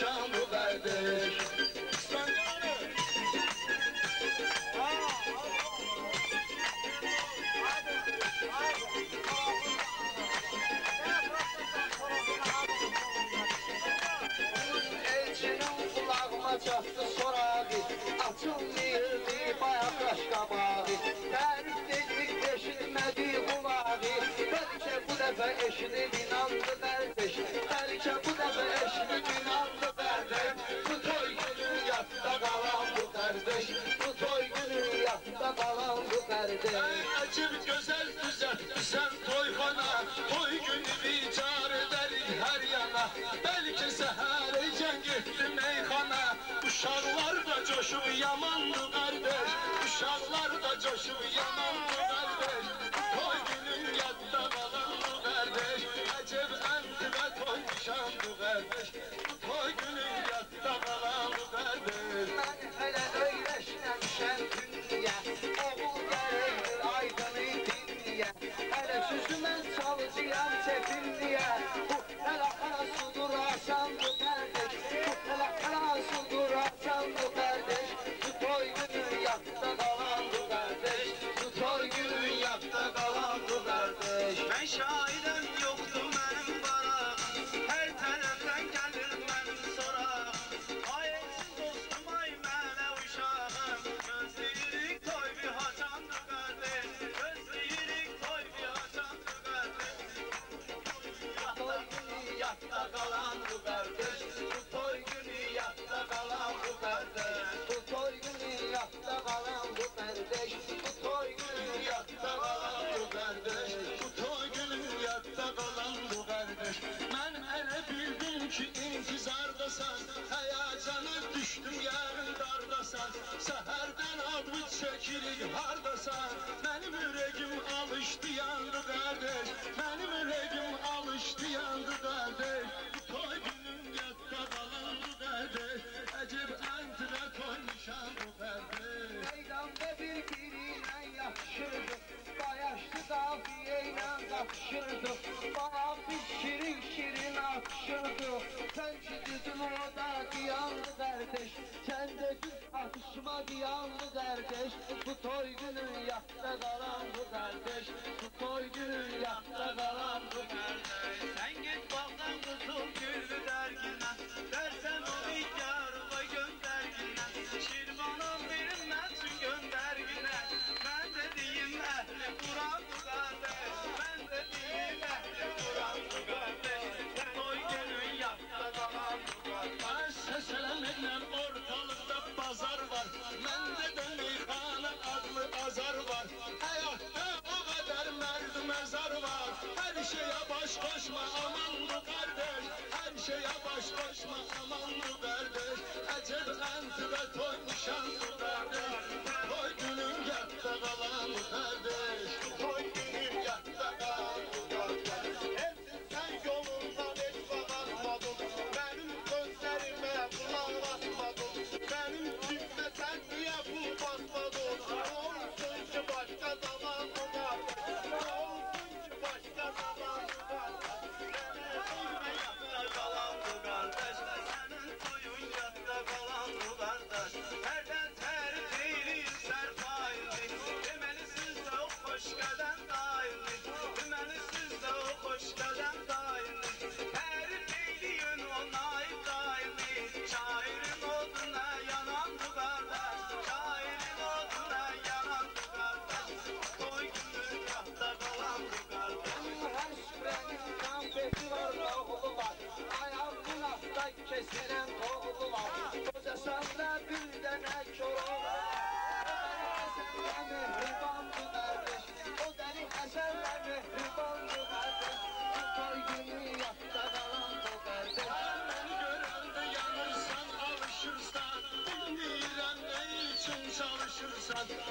şanı verdir. çattı soradı. Açıl yığdı baya kaş kabağı. Terif dedik deşilmedi kulağı. Belki bu defa eşini inandı derdeşi coşup yamandı berber Uşaklar da coşup yadda qalan bu bərdə Bu toy günü yadda qalan bu bərdə Bu toy günü yadda qalan bu bərdə Bu toy günü yadda qalan bu bərdə Bu toy günü yadda qalan bu bərdə Mən elə bildim ki intizardasan Həyacana düşdüm yarın dardasan Səhərdən adlı çəkirik hardasan Mənim ürəkim alışdı ya akşırdı Abi şirin şirin akşırdı. Sen ciddi odak yandı kardeş Sen de düz atışmadı yandı kardeş Bu toy günü yakta kalandı kardeş Bu toy günü yakta kalandı kardeş Sen git baldan kızıl güllü dergine. Dersen ona baş koşma aman mı kardeş. Her şeye baş koşma aman mı kardeş. Ecel entübe toy nişan mı kardeş. Toy günün gette kalan mı kardeş.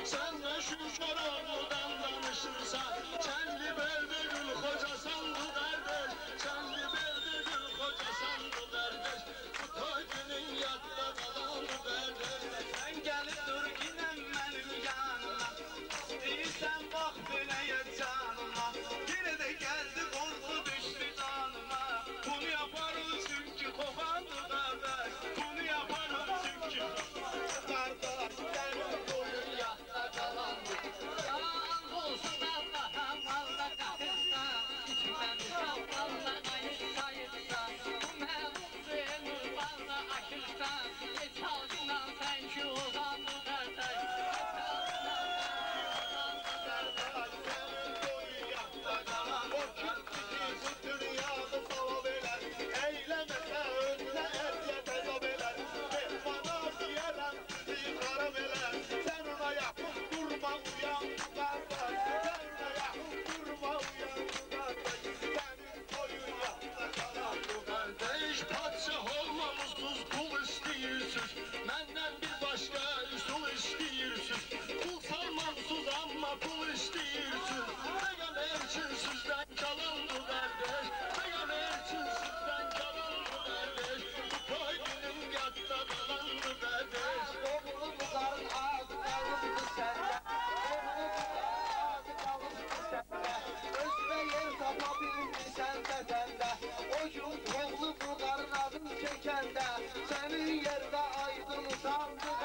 Sonra şu şarabı damlamışırsa Come on, come on. Gözlerde aydın utandı.